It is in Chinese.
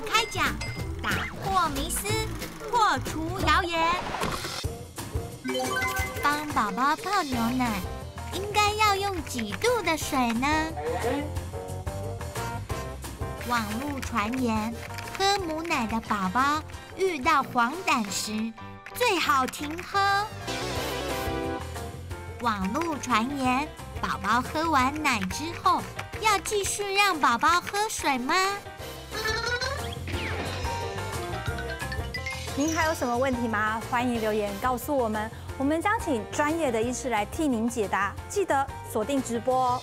开讲打破迷思，破除谣言。帮宝宝泡牛奶，应该要用几度的水呢？网络传言，喝母奶的宝宝遇到黄疸时，最好停喝。网络传言，宝宝喝完奶之后，要继续让宝宝喝水吗？您还有什么问题吗？欢迎留言告诉我们，我们将请专业的医师来替您解答。记得锁定直播哦。